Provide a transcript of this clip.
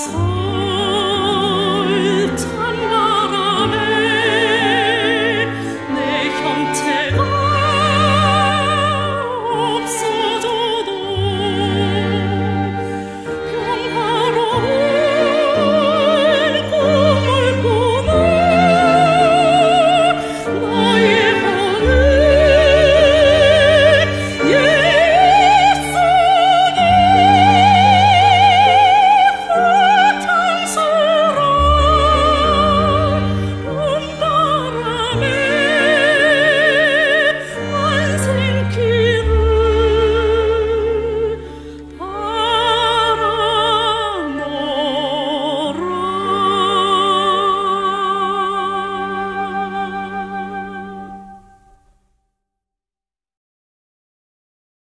soul.